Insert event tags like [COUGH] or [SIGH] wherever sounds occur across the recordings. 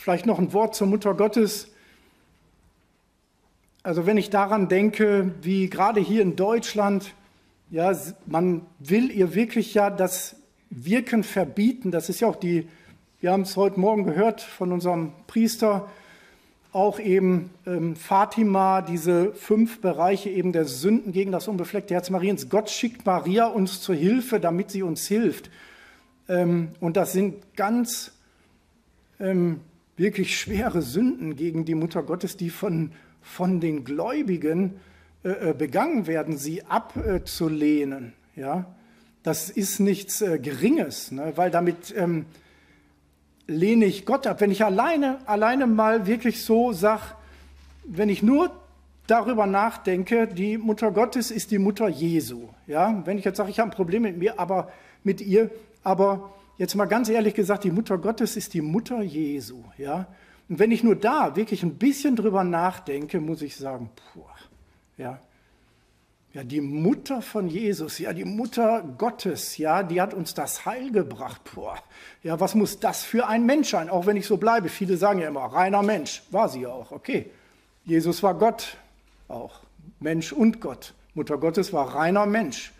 vielleicht noch ein Wort zur Mutter Gottes. Also wenn ich daran denke, wie gerade hier in Deutschland, ja, man will ihr wirklich ja das Wirken verbieten. Das ist ja auch die, wir haben es heute Morgen gehört von unserem Priester, auch eben ähm, Fatima, diese fünf Bereiche eben der Sünden gegen das unbefleckte Herz Mariens. Gott schickt Maria uns zur Hilfe, damit sie uns hilft. Ähm, und das sind ganz ähm, wirklich schwere Sünden gegen die Mutter Gottes, die von, von den Gläubigen äh, äh begangen werden, sie abzulehnen. Ja? Das ist nichts äh, Geringes, ne? weil damit ähm, lehne ich Gott ab. Wenn ich alleine, alleine mal wirklich so sage, wenn ich nur darüber nachdenke, die Mutter Gottes ist die Mutter Jesu. Ja? Wenn ich jetzt sage, ich habe ein Problem mit mir, aber mit ihr, aber jetzt mal ganz ehrlich gesagt, die Mutter Gottes ist die Mutter Jesu. Ja? Und wenn ich nur da wirklich ein bisschen drüber nachdenke, muss ich sagen, puh, ja, ja, die Mutter von Jesus, ja, die Mutter Gottes, ja, die hat uns das Heil gebracht. Boah, ja, was muss das für ein Mensch sein? Auch wenn ich so bleibe. Viele sagen ja immer, reiner Mensch. War sie auch, okay. Jesus war Gott auch. Mensch und Gott. Mutter Gottes war reiner Mensch.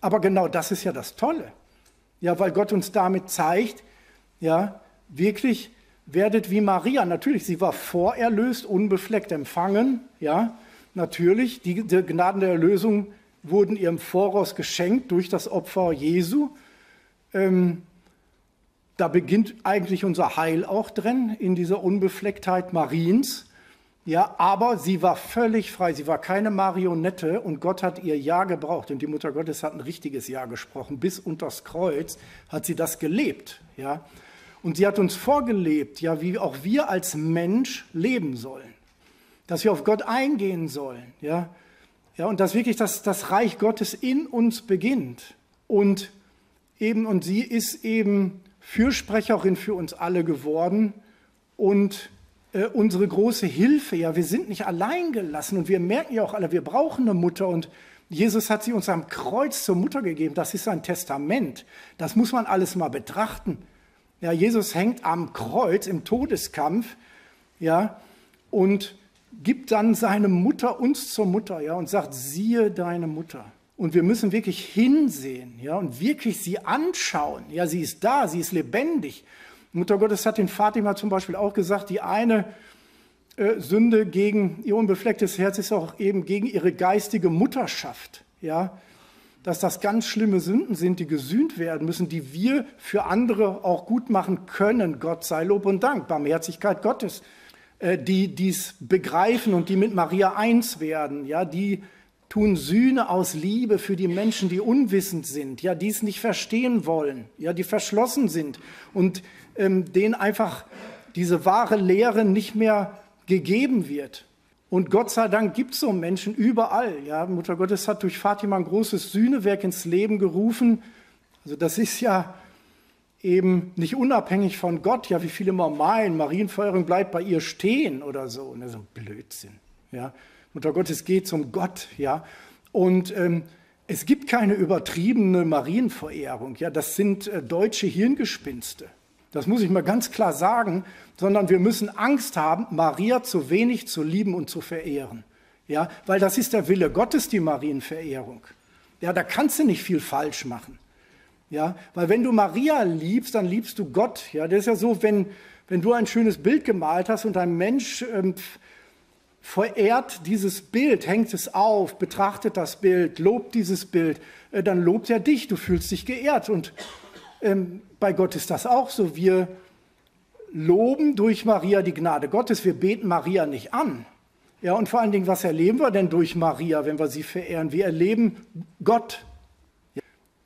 Aber genau das ist ja das Tolle. Ja, weil Gott uns damit zeigt, ja, wirklich werdet wie Maria. Natürlich, sie war vorerlöst, unbefleckt empfangen, ja, natürlich, die, die Gnaden der Erlösung wurden ihr im Voraus geschenkt durch das Opfer Jesu. Ähm, da beginnt eigentlich unser Heil auch drin, in dieser Unbeflecktheit Mariens. Ja, aber sie war völlig frei, sie war keine Marionette und Gott hat ihr Ja gebraucht. Und die Mutter Gottes hat ein richtiges Ja gesprochen. Bis unters Kreuz hat sie das gelebt. Ja. Und sie hat uns vorgelebt, ja, wie auch wir als Mensch leben sollen dass wir auf Gott eingehen sollen, ja, ja, und dass wirklich das, das Reich Gottes in uns beginnt. Und eben, und sie ist eben Fürsprecherin für uns alle geworden und äh, unsere große Hilfe. Ja, wir sind nicht allein gelassen und wir merken ja auch alle, wir brauchen eine Mutter und Jesus hat sie uns am Kreuz zur Mutter gegeben. Das ist sein Testament. Das muss man alles mal betrachten. Ja, Jesus hängt am Kreuz im Todeskampf, ja, und gibt dann seine Mutter uns zur Mutter, ja, und sagt, siehe deine Mutter. Und wir müssen wirklich hinsehen, ja, und wirklich sie anschauen. Ja, sie ist da, sie ist lebendig. Mutter Gottes hat den Fatima zum Beispiel auch gesagt, die eine äh, Sünde gegen ihr unbeflecktes Herz ist auch eben gegen ihre geistige Mutterschaft, ja, dass das ganz schlimme Sünden sind, die gesühnt werden müssen, die wir für andere auch gut machen können. Gott sei Lob und Dank, Barmherzigkeit Gottes. Äh, die dies begreifen und die mit Maria eins werden, ja, die tun Sühne aus Liebe für die Menschen, die unwissend sind, ja, die es nicht verstehen wollen, ja, die verschlossen sind und ähm, denen einfach diese wahre Lehre nicht mehr gegeben wird. Und Gott sei Dank gibt es so Menschen überall. Ja, Mutter Gottes hat durch Fatima ein großes Sühnewerk ins Leben gerufen. Also das ist ja eben nicht unabhängig von Gott, ja, wie viele immer meinen, Marienfeuerung bleibt bei ihr stehen oder so. Und das ist ein Blödsinn. Ja. Mutter Gottes geht zum Gott, ja. Und ähm, es gibt keine übertriebene Marienverehrung, ja. Das sind äh, deutsche Hirngespinste. Das muss ich mal ganz klar sagen, sondern wir müssen Angst haben, Maria zu wenig zu lieben und zu verehren. Ja, weil das ist der Wille Gottes, die Marienverehrung. Ja, da kannst du nicht viel falsch machen. Ja, weil wenn du Maria liebst, dann liebst du Gott. Ja, das ist ja so, wenn, wenn du ein schönes Bild gemalt hast und ein Mensch ähm, verehrt dieses Bild, hängt es auf, betrachtet das Bild, lobt dieses Bild, äh, dann lobt er dich, du fühlst dich geehrt. Und ähm, bei Gott ist das auch so. Wir loben durch Maria die Gnade Gottes, wir beten Maria nicht an. Ja, und vor allen Dingen, was erleben wir denn durch Maria, wenn wir sie verehren? Wir erleben Gott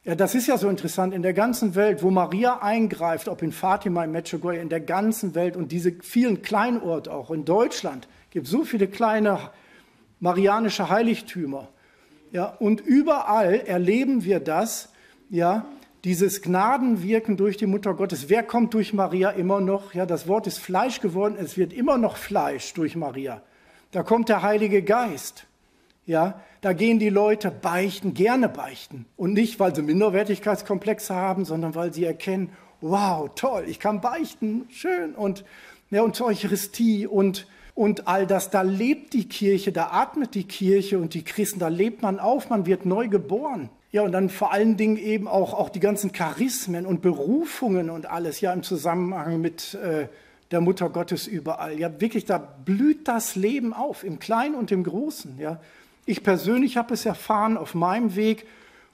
ja, das ist ja so interessant. In der ganzen Welt, wo Maria eingreift, ob in Fatima, in Medjugorje, in der ganzen Welt und diese vielen Kleinorte auch in Deutschland, gibt es so viele kleine marianische Heiligtümer. Ja, und überall erleben wir das, ja, dieses Gnadenwirken durch die Mutter Gottes. Wer kommt durch Maria immer noch? Ja, das Wort ist Fleisch geworden, es wird immer noch Fleisch durch Maria. Da kommt der Heilige Geist. Ja, da gehen die Leute beichten, gerne beichten. Und nicht, weil sie Minderwertigkeitskomplexe haben, sondern weil sie erkennen, wow, toll, ich kann beichten, schön. Und, ja, und Eucharistie und, und all das, da lebt die Kirche, da atmet die Kirche und die Christen, da lebt man auf, man wird neu geboren. Ja, und dann vor allen Dingen eben auch, auch die ganzen Charismen und Berufungen und alles, ja, im Zusammenhang mit äh, der Mutter Gottes überall. Ja, wirklich, da blüht das Leben auf, im Kleinen und im Großen. Ja. Ich persönlich habe es erfahren auf meinem Weg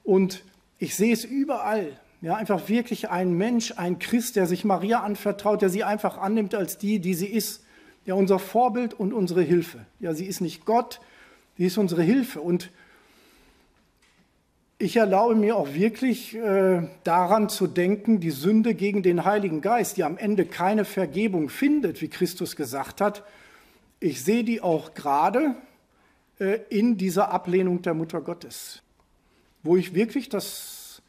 und ich sehe es überall. Ja, einfach wirklich ein Mensch, ein Christ, der sich Maria anvertraut, der sie einfach annimmt als die, die sie ist. Ja, unser Vorbild und unsere Hilfe. Ja, sie ist nicht Gott, sie ist unsere Hilfe. Und ich erlaube mir auch wirklich äh, daran zu denken, die Sünde gegen den Heiligen Geist, die am Ende keine Vergebung findet, wie Christus gesagt hat. Ich sehe die auch gerade äh, in dieser Ablehnung der Mutter Gottes, wo ich wirklich das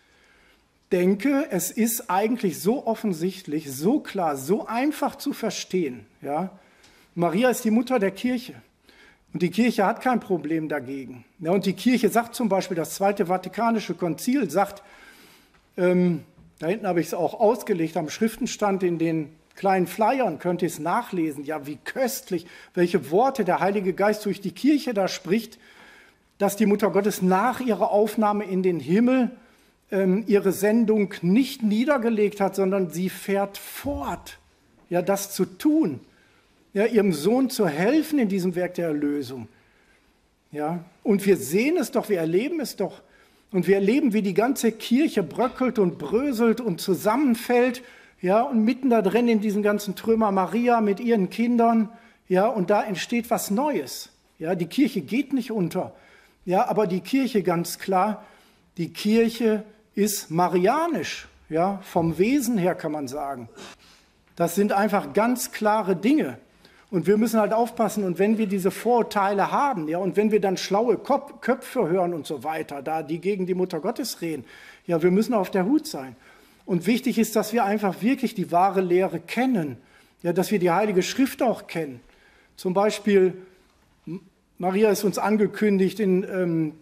denke, es ist eigentlich so offensichtlich, so klar, so einfach zu verstehen. Ja? Maria ist die Mutter der Kirche. Und die Kirche hat kein Problem dagegen. Ja, und die Kirche sagt zum Beispiel, das Zweite Vatikanische Konzil sagt, ähm, da hinten habe ich es auch ausgelegt, am Schriftenstand in den kleinen Flyern könnt ihr es nachlesen. Ja, wie köstlich, welche Worte der Heilige Geist durch die Kirche da spricht, dass die Mutter Gottes nach ihrer Aufnahme in den Himmel ähm, ihre Sendung nicht niedergelegt hat, sondern sie fährt fort, ja, das zu tun ja, ihrem Sohn zu helfen in diesem Werk der Erlösung. Ja, und wir sehen es doch, wir erleben es doch. Und wir erleben, wie die ganze Kirche bröckelt und bröselt und zusammenfällt. Ja, und mitten da drin in diesem ganzen Trümmer Maria mit ihren Kindern. Ja, und da entsteht was Neues. Ja, die Kirche geht nicht unter. Ja, aber die Kirche ganz klar, die Kirche ist marianisch. Ja, vom Wesen her kann man sagen. Das sind einfach ganz klare Dinge. Und wir müssen halt aufpassen. Und wenn wir diese Vorurteile haben, ja, und wenn wir dann schlaue Köpfe hören und so weiter, da die gegen die Mutter Gottes reden, ja, wir müssen auf der Hut sein. Und wichtig ist, dass wir einfach wirklich die wahre Lehre kennen, ja, dass wir die Heilige Schrift auch kennen. Zum Beispiel, Maria ist uns angekündigt in ähm,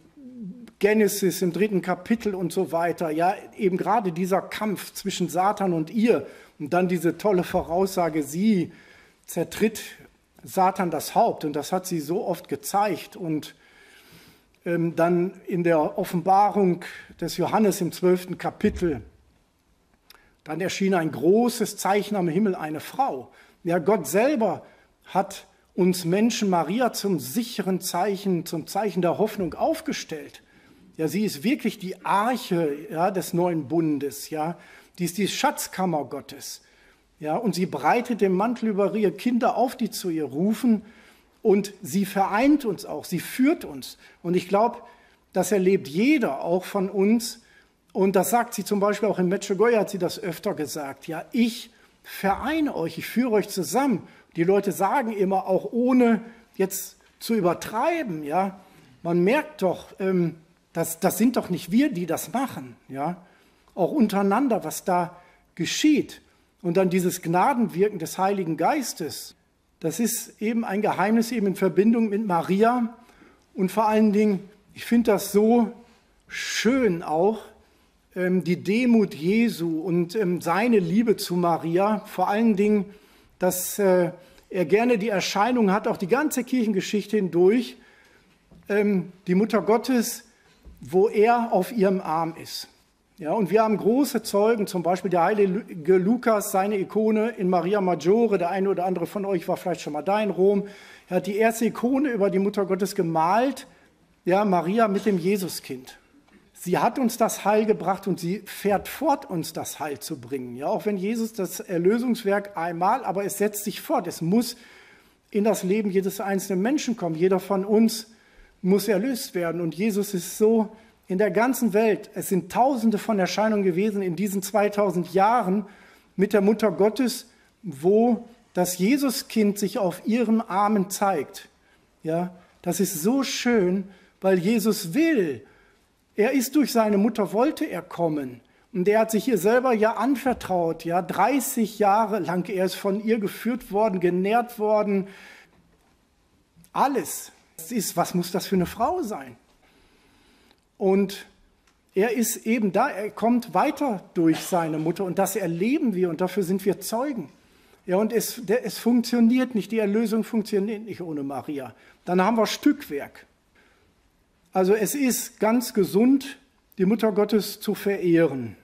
Genesis im dritten Kapitel und so weiter, ja, eben gerade dieser Kampf zwischen Satan und ihr und dann diese tolle Voraussage, sie zertritt Satan das Haupt und das hat sie so oft gezeigt. Und ähm, dann in der Offenbarung des Johannes im zwölften Kapitel, dann erschien ein großes Zeichen am Himmel, eine Frau. Ja, Gott selber hat uns Menschen Maria zum sicheren Zeichen, zum Zeichen der Hoffnung aufgestellt. Ja, sie ist wirklich die Arche ja, des neuen Bundes. Ja, die ist die Schatzkammer Gottes. Ja, und sie breitet den Mantel über ihre Kinder auf, die zu ihr rufen. Und sie vereint uns auch, sie führt uns. Und ich glaube, das erlebt jeder auch von uns. Und das sagt sie zum Beispiel auch in Medjugorje, hat sie das öfter gesagt. Ja, ich vereine euch, ich führe euch zusammen. Die Leute sagen immer, auch ohne jetzt zu übertreiben, ja, man merkt doch, ähm, das, das sind doch nicht wir, die das machen, ja, auch untereinander, was da geschieht. Und dann dieses Gnadenwirken des Heiligen Geistes, das ist eben ein Geheimnis eben in Verbindung mit Maria. Und vor allen Dingen, ich finde das so schön auch, ähm, die Demut Jesu und ähm, seine Liebe zu Maria. Vor allen Dingen, dass äh, er gerne die Erscheinung hat, auch die ganze Kirchengeschichte hindurch, ähm, die Mutter Gottes, wo er auf ihrem Arm ist. Ja, und wir haben große Zeugen, zum Beispiel der heilige Lukas, seine Ikone in Maria Maggiore. Der eine oder andere von euch war vielleicht schon mal da in Rom. Er hat die erste Ikone über die Mutter Gottes gemalt, ja, Maria mit dem Jesuskind. Sie hat uns das Heil gebracht und sie fährt fort, uns das Heil zu bringen. Ja, auch wenn Jesus das Erlösungswerk einmal, aber es setzt sich fort. Es muss in das Leben jedes einzelnen Menschen kommen. Jeder von uns muss erlöst werden. Und Jesus ist so in der ganzen Welt, es sind tausende von Erscheinungen gewesen in diesen 2000 Jahren mit der Mutter Gottes, wo das Jesuskind sich auf ihren Armen zeigt. Ja, das ist so schön, weil Jesus will. Er ist durch seine Mutter, wollte er kommen. Und er hat sich ihr selber ja anvertraut. Ja, 30 Jahre lang, er ist von ihr geführt worden, genährt worden. Alles. Ist, was muss das für eine Frau sein? Und Er ist eben da, er kommt weiter durch seine Mutter und das erleben wir und dafür sind wir Zeugen. Ja, und es, der, es funktioniert nicht, die Erlösung funktioniert nicht ohne Maria. Dann haben wir Stückwerk. Also es ist ganz gesund, die Mutter Gottes zu verehren.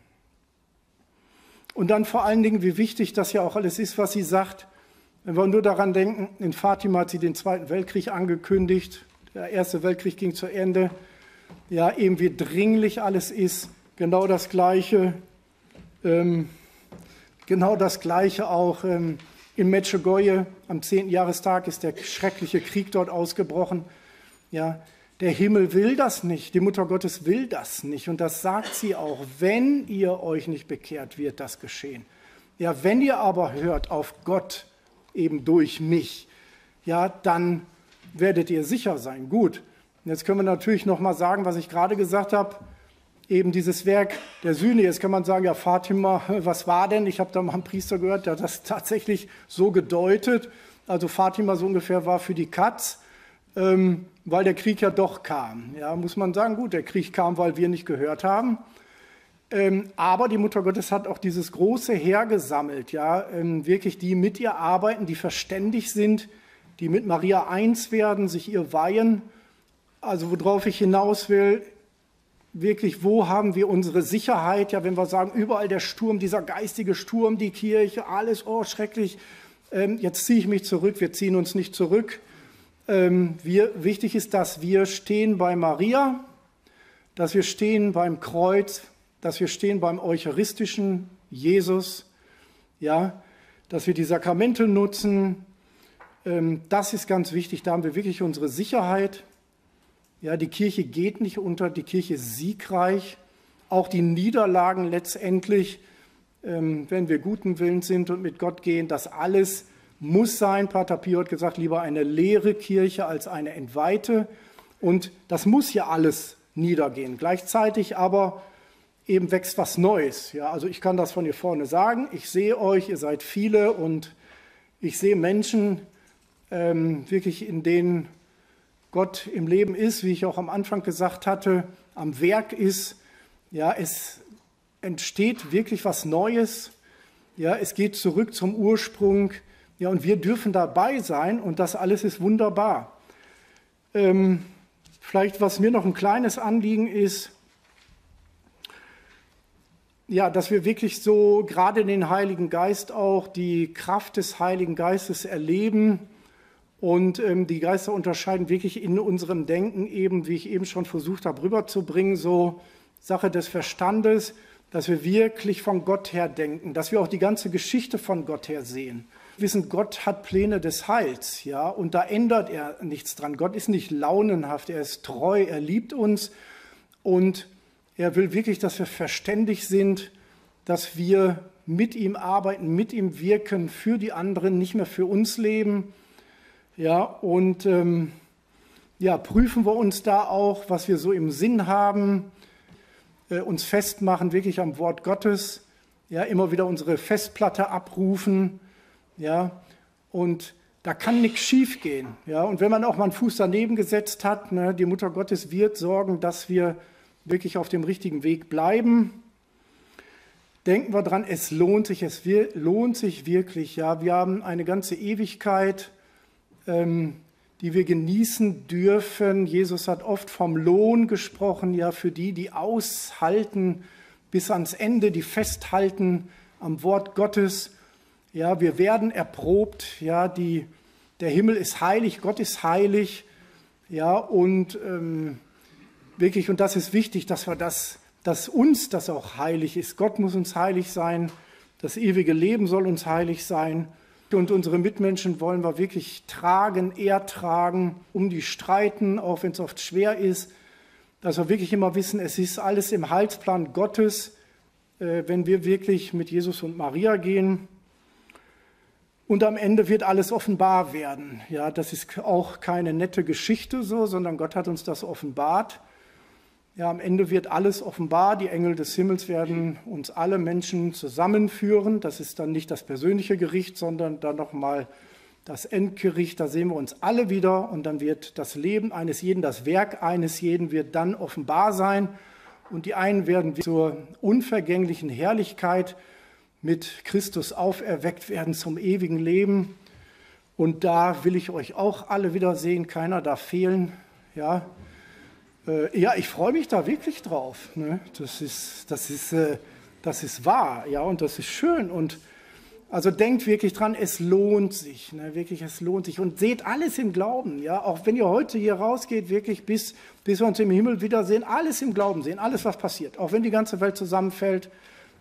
Und dann vor allen Dingen, wie wichtig das ja auch alles ist, was sie sagt. Wenn wir nur daran denken, in Fatima hat sie den Zweiten Weltkrieg angekündigt. Der Erste Weltkrieg ging zu Ende ja, eben wie dringlich alles ist. Genau das Gleiche, ähm, genau das Gleiche auch ähm, in Medjugorje. Am 10. Jahrestag ist der schreckliche Krieg dort ausgebrochen. Ja, der Himmel will das nicht, die Mutter Gottes will das nicht. Und das sagt sie auch, wenn ihr euch nicht bekehrt, wird das geschehen. Ja, wenn ihr aber hört auf Gott eben durch mich, ja, dann werdet ihr sicher sein. Gut, und jetzt können wir natürlich noch mal sagen, was ich gerade gesagt habe, eben dieses Werk der Sühne. Jetzt kann man sagen, ja, Fatima, [LAUGHS] was war denn? Ich habe da mal einen Priester gehört, der hat das tatsächlich so gedeutet. Also Fatima so ungefähr war für die Katz, ähm, weil der Krieg ja doch kam. Ja, muss man sagen, gut, der Krieg kam, weil wir nicht gehört haben. Ähm, aber die Mutter Gottes hat auch dieses große Heer gesammelt, ja, ähm, wirklich die mit ihr arbeiten, die verständig sind, die mit Maria eins werden, sich ihr weihen also worauf ich hinaus will, wirklich, wo haben wir unsere Sicherheit? Ja, wenn wir sagen, überall der Sturm, dieser geistige Sturm, die Kirche, alles, oh, schrecklich. Ähm, jetzt ziehe ich mich zurück. Wir ziehen uns nicht zurück. Ähm, wir, wichtig ist, dass wir stehen bei Maria, dass wir stehen beim Kreuz, dass wir stehen beim eucharistischen Jesus, ja, dass wir die Sakramente nutzen. Ähm, das ist ganz wichtig. Da haben wir wirklich unsere Sicherheit. Ja, die Kirche geht nicht unter, die Kirche ist siegreich. Auch die Niederlagen letztendlich, ähm, wenn wir guten Willens sind und mit Gott gehen, das alles muss sein. Pater Pio hat gesagt, lieber eine leere Kirche als eine entweihte. Und das muss ja alles niedergehen. Gleichzeitig aber eben wächst was Neues. Ja, also ich kann das von hier vorne sagen. Ich sehe euch, ihr seid viele und ich sehe Menschen ähm, wirklich in denen Gott im Leben ist, wie ich auch am Anfang gesagt hatte, am Werk ist. Ja, es entsteht wirklich was Neues. Ja, es geht zurück zum Ursprung. Ja, und wir dürfen dabei sein und das alles ist wunderbar. Ähm, vielleicht, was mir noch ein kleines Anliegen ist, ja, dass wir wirklich so gerade den Heiligen Geist auch die Kraft des Heiligen Geistes erleben und ähm, die Geister unterscheiden wirklich in unserem Denken eben, wie ich eben schon versucht habe, rüberzubringen, so Sache des Verstandes, dass wir wirklich von Gott her denken, dass wir auch die ganze Geschichte von Gott her sehen. Wir wissen, Gott hat Pläne des Heils, ja, und da ändert er nichts dran. Gott ist nicht launenhaft, er ist treu, er liebt uns und er will wirklich, dass wir verständig sind, dass wir mit ihm arbeiten, mit ihm wirken, für die anderen, nicht mehr für uns leben ja, und ähm, ja, prüfen wir uns da auch, was wir so im Sinn haben, äh, uns festmachen wirklich am Wort Gottes, ja, immer wieder unsere Festplatte abrufen, ja, und da kann nichts schiefgehen, ja, und wenn man auch mal einen Fuß daneben gesetzt hat, ne, die Mutter Gottes wird sorgen, dass wir wirklich auf dem richtigen Weg bleiben. Denken wir dran, es lohnt sich, es lohnt sich wirklich, ja, wir haben eine ganze Ewigkeit die wir genießen dürfen. Jesus hat oft vom Lohn gesprochen, ja, für die, die aushalten bis ans Ende, die festhalten am Wort Gottes. Ja, wir werden erprobt, ja, die, der Himmel ist heilig, Gott ist heilig, ja, und ähm, wirklich, und das ist wichtig, dass wir das, dass uns das auch heilig ist. Gott muss uns heilig sein, das ewige Leben soll uns heilig sein und unsere Mitmenschen wollen wir wirklich tragen, ertragen, um die streiten, auch wenn es oft schwer ist. Dass wir wirklich immer wissen, es ist alles im Heilsplan Gottes, äh, wenn wir wirklich mit Jesus und Maria gehen. Und am Ende wird alles offenbar werden. Ja, das ist auch keine nette Geschichte so, sondern Gott hat uns das offenbart. Ja, am Ende wird alles offenbar. Die Engel des Himmels werden uns alle Menschen zusammenführen. Das ist dann nicht das persönliche Gericht, sondern dann nochmal das Endgericht. Da sehen wir uns alle wieder und dann wird das Leben eines jeden, das Werk eines jeden wird dann offenbar sein. und die einen werden zur unvergänglichen Herrlichkeit mit Christus auferweckt werden zum ewigen Leben. Und da will ich euch auch alle wiedersehen, keiner darf fehlen. Ja, äh, ja ich freue mich da wirklich drauf. Ne? Das, ist, das, ist, äh, das ist wahr, ja, und das ist schön. Und also denkt wirklich dran, es lohnt sich, ne? wirklich, es lohnt sich. Und seht alles im Glauben, ja, auch wenn ihr heute hier rausgeht, wirklich bis, bis wir uns im Himmel wiedersehen, alles im Glauben sehen, alles, was passiert. Auch wenn die ganze Welt zusammenfällt.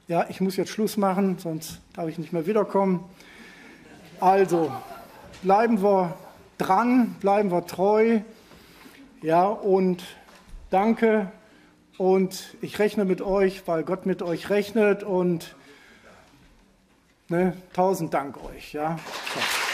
Ja, ich muss jetzt Schluss machen, sonst darf ich nicht mehr wiederkommen. Also, bleiben wir dran, bleiben wir treu. Ja, und danke. Und ich rechne mit euch, weil Gott mit euch rechnet. Und ne, tausend Dank euch. Ja. So.